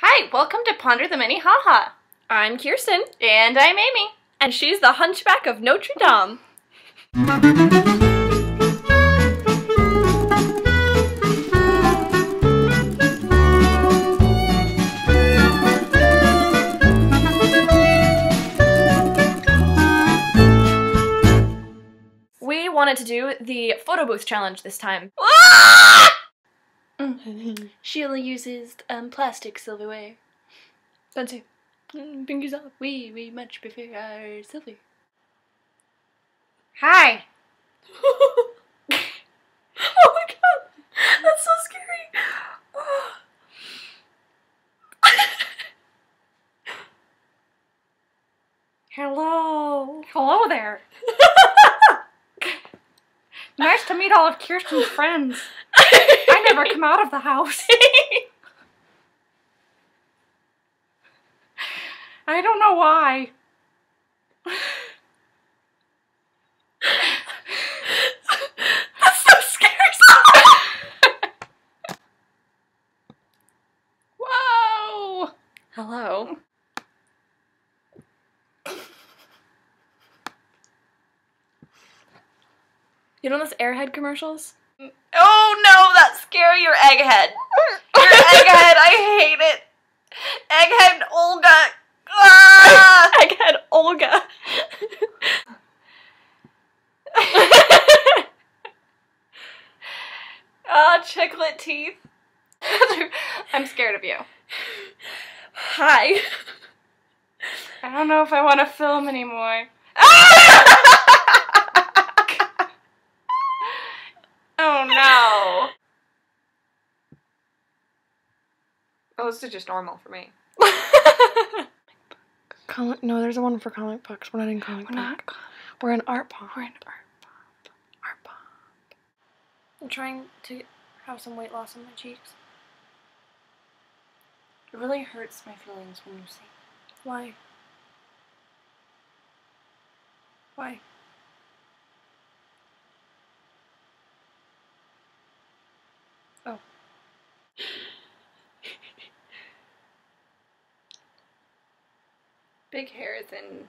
Hi, welcome to Ponder the Mini Haha. I'm Kirsten, And I'm Amy. and she's the Hunchback of Notre Dame. We wanted to do the photo booth challenge this time. Ah! Sheila uses um, plastic silverware. Fancy. Mm, Pinkies up. We we much prefer our silver. Hi. oh my god, that's so scary. Hello. Hello there. nice to meet all of Kirsten's friends. Never come out of the house. I don't know why. That's so scary. Whoa. Hello. You know those Airhead commercials? Oh no, that's scary. Your egghead. Your egghead. I hate it. Egghead Olga. Ah! Egghead Olga. Ah, chiclet teeth. I'm scared of you. Hi. I don't know if I want to film anymore. oh no. Oh, this is just normal for me. Comic, no, there's a one for comic books. We're not in comic We're not. book. We're in art pop. We're in art pop. Art pop. I'm trying to have some weight loss on my cheeks. It really hurts my feelings when you say Why? Why? Oh. Big hairs and.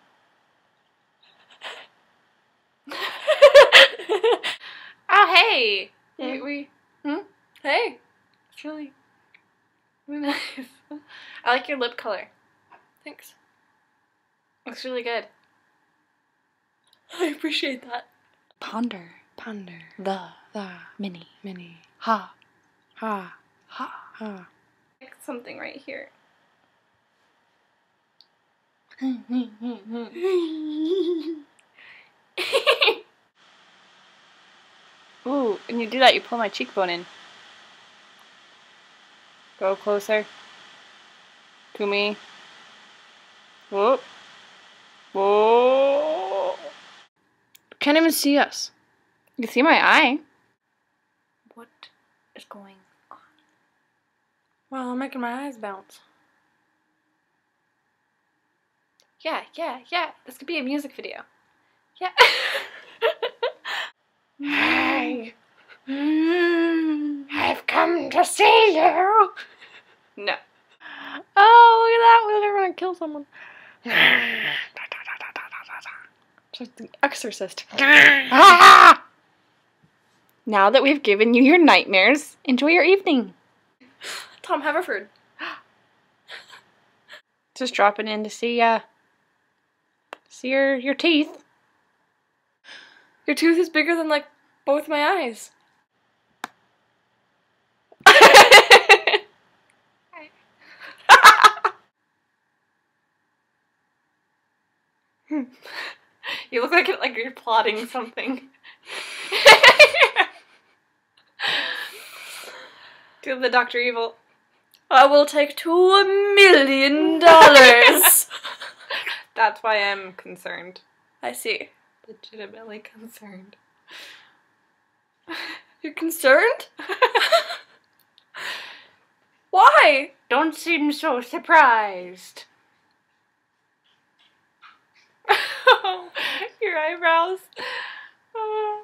oh hey, we, Hmm? hey. it's really, really nice. I like your lip color. Thanks. Looks really good. I appreciate that. Ponder Ponder. the The mini mini. ha Ha. ha. Ha. Like something right here. Ooh, when you do that, you pull my cheekbone in. Go closer. To me. Whoop. Whoa. Can't even see us. You can see my eye. What is going on? Well, I'm making my eyes bounce. Yeah, yeah, yeah. This could be a music video. Yeah. Hey. Mm. I've come to see you. No. Oh, look at that. We're gonna kill someone. It's like the exorcist. Ah! Now that we've given you your nightmares, enjoy your evening. Tom Haverford. Just dropping in to see uh see your your teeth. Your tooth is bigger than like both my eyes. you look like like you're plotting something. Do the Doctor Evil. I will take two million dollars. That's why I'm concerned. I see. Legitimately concerned. You're concerned? Why? Don't seem so surprised. Your eyebrows. Oh,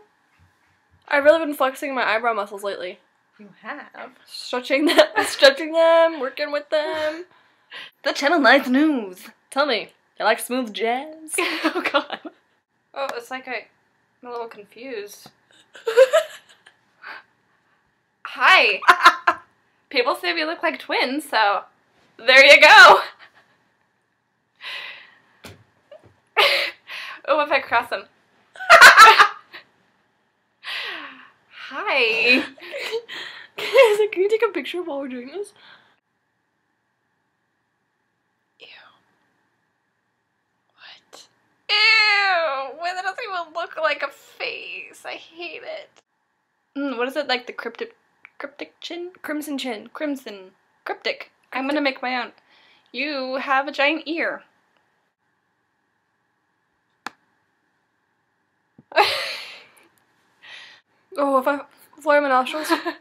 I've really been flexing my eyebrow muscles lately. you have. Stretching them, stretching them, working with them. the Channel 9 News. Tell me, you like smooth jazz? oh god. Oh, it's like I, I'm a little confused. Hi. People say we look like twins, so there you go. oh, if I cross them. Hi. Guys, can you take a picture while we're doing this? What? Ew! Why that doesn't even look like a face? I hate it. Mm, what is it like the cryptic, cryptic chin, Crimson chin. crimson, cryptic? I'm gonna make my own. You have a giant ear. Oh, if I flare my nostrils. oh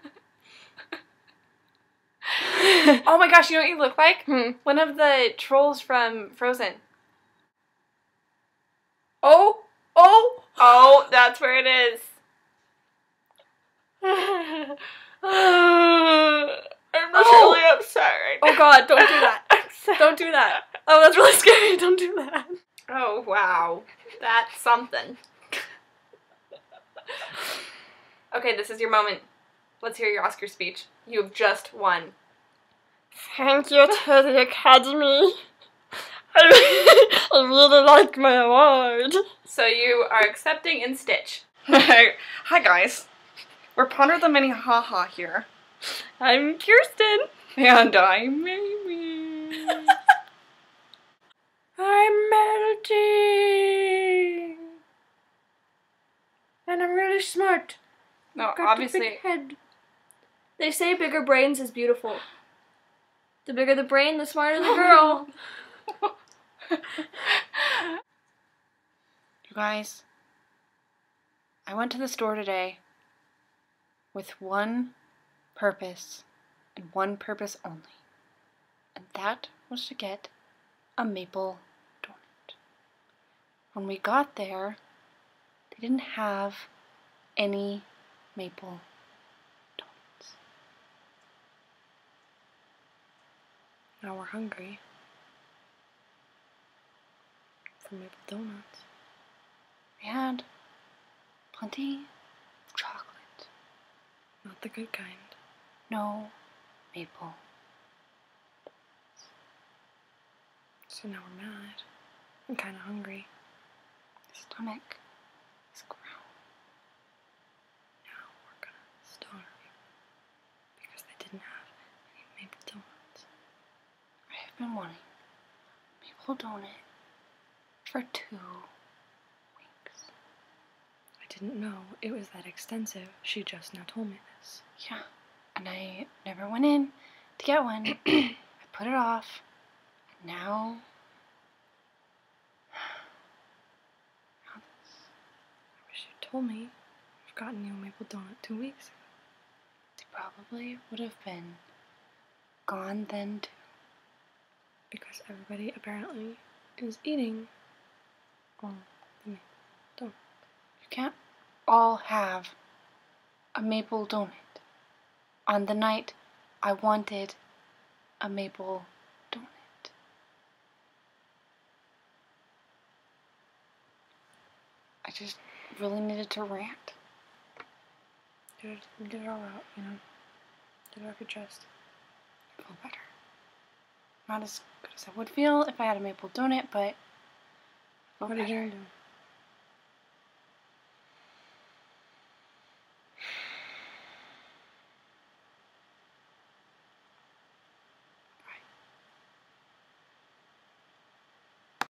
my gosh! You know what you look like? hmm. One of the trolls from Frozen. Oh, oh, oh! That's where it is. I'm Oh. really upset right oh now. Oh god, don't do that. Don't do that. Oh, that's really scary. Don't do that. Oh wow, that's something. okay, this is your moment. Let's hear your Oscar speech. You have just won. Thank you to the Academy. I, I really like my award. So you are accepting in Stitch. Hi guys, we're Ponder the Mini Haha here, I'm Kirsten. and I'm Amy. I'm melting. And I'm really smart. No, Got the obviously, big head. They say bigger brains is beautiful. The bigger the brain, the smarter the girl. you guys, I went to the store today with one purpose and one purpose only, and that was to get a maple donut. When we got there, they didn't have any maple donuts. Now we're hungry. For maple donuts. We had plenty Not the good kind. no maple. So now we're mad. I'm kinda hungry. Stomach is growling. Now we're gonna starve. Because they didn't have any maple donuts. I have been wanting maple donut for two didn't know it was that extensive. She just now told me this. Yeah, and I never went in to get one. I put it off. And now. Now this. I wish you'd told me. I've gotten you a maple donut two weeks ago. They probably would have been gone then too. Because everybody apparently is eating all the maple donuts. You can't all have a maple donut. On the night I wanted a maple donut. I just really needed to rant. Get it, get it all out, you know. Get it off your chest. Feel better. Not as good as I would feel if I had a maple donut, but What are you?